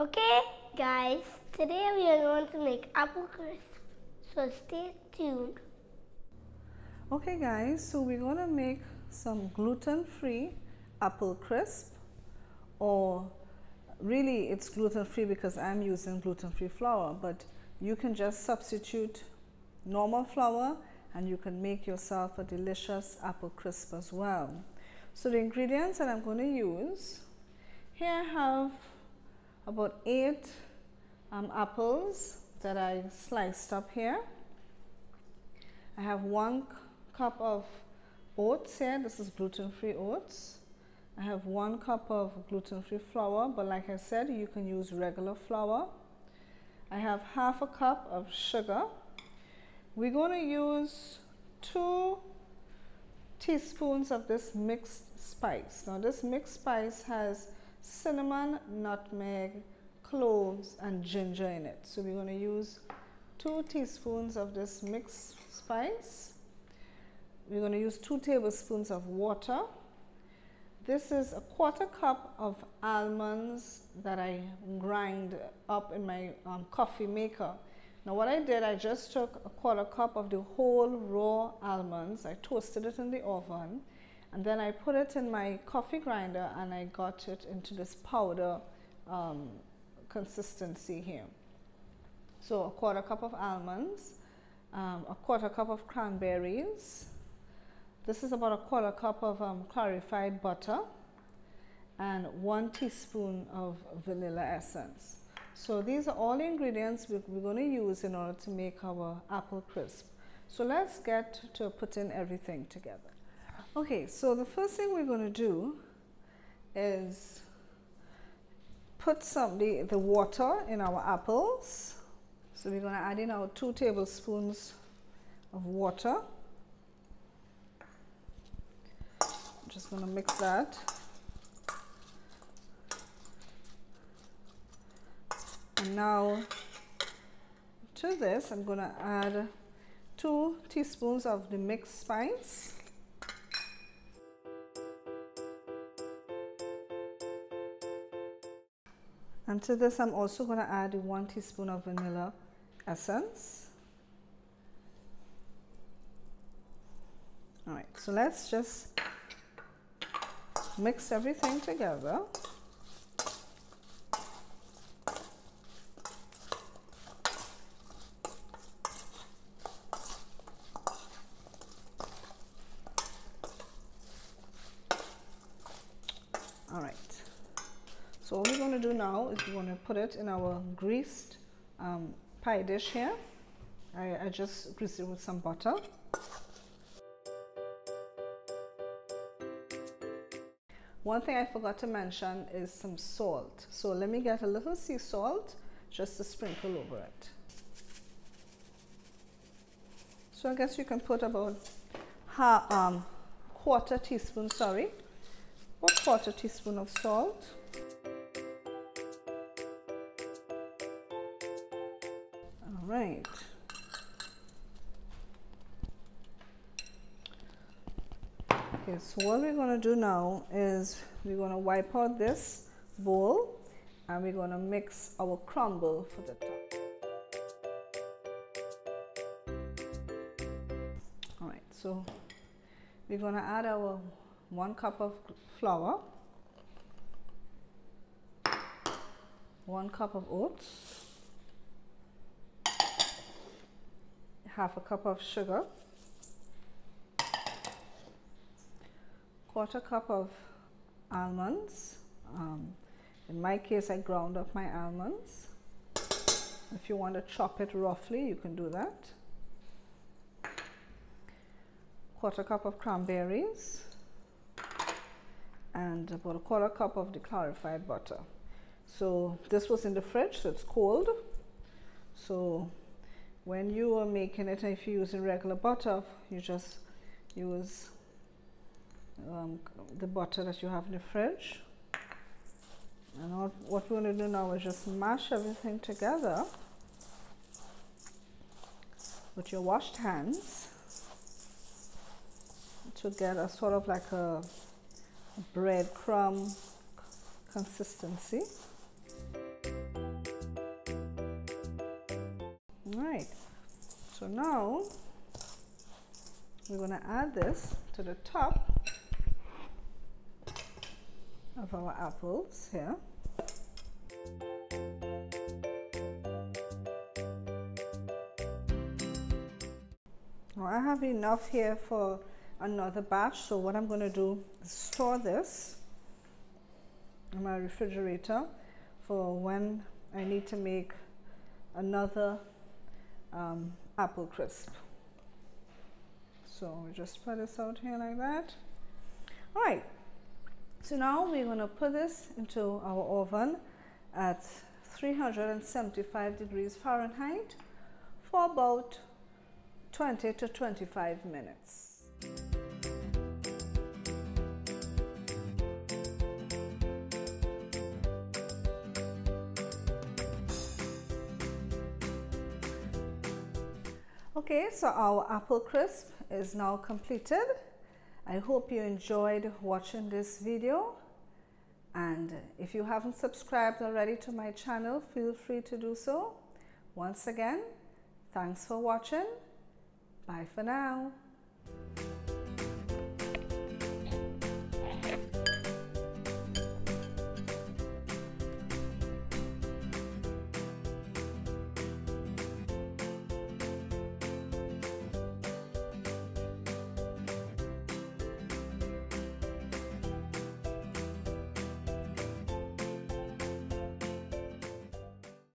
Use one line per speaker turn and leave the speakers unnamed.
Okay, guys, today we are going to make apple crisp. So stay tuned.
Okay guys, so we're going to make some gluten-free apple crisp or really it's gluten-free because I'm using gluten-free flour but you can just substitute normal flour and you can make yourself a delicious apple crisp as well. So the ingredients that I'm going to use, here I have about eight um, apples that I sliced up here. I have one cup of oats here. This is gluten-free oats. I have one cup of gluten-free flour, but like I said, you can use regular flour. I have half a cup of sugar. We're going to use two teaspoons of this mixed spice. Now this mixed spice has cinnamon, nutmeg, cloves and ginger in it. So we're going to use two teaspoons of this mixed spice. We're going to use two tablespoons of water. This is a quarter cup of almonds that I grind up in my um, coffee maker. Now what I did, I just took a quarter cup of the whole raw almonds. I toasted it in the oven and then I put it in my coffee grinder and I got it into this powder um, consistency here. So a quarter cup of almonds, um, a quarter cup of cranberries. This is about a quarter cup of um, clarified butter and one teaspoon of vanilla essence. So these are all the ingredients we're, we're going to use in order to make our apple crisp. So let's get to putting everything together. Okay, so the first thing we're going to do is put some the, the water in our apples. So we're going to add in our two tablespoons of water. I'm just going to mix that. And now to this, I'm going to add two teaspoons of the mixed spice. And to this, I'm also going to add one teaspoon of vanilla essence. All right, so let's just mix everything together. So what we're going to do now is we're going to put it in our greased um, pie dish here. I, I just greased it with some butter. One thing I forgot to mention is some salt. So let me get a little sea salt just to sprinkle over it. So I guess you can put about half, um, quarter teaspoon, sorry, one quarter teaspoon of salt. Right. Okay, so what we're going to do now is we're going to wipe out this bowl and we're going to mix our crumble for the top. All right, so we're going to add our one cup of flour, one cup of oats, half a cup of sugar, quarter cup of almonds. Um, in my case, I ground up my almonds. If you want to chop it roughly, you can do that. Quarter cup of cranberries and about a quarter cup of the clarified butter. So this was in the fridge, so it's cold. So when you are making it if you're using regular butter you just use um, the butter that you have in the fridge and what we're going to do now is just mash everything together with your washed hands to get a sort of like a breadcrumb consistency. Right. So now we're going to add this to the top of our apples here. Now I have enough here for another batch so what I'm going to do is store this in my refrigerator for when I need to make another um, apple crisp. So we just spread this out here like that. All right, so now we're going to put this into our oven at 375 degrees Fahrenheit for about 20 to 25 minutes. Okay, so our apple crisp is now completed. I hope you enjoyed watching this video. And if you haven't subscribed already to my channel, feel free to do so. Once again, thanks for watching. Bye for now.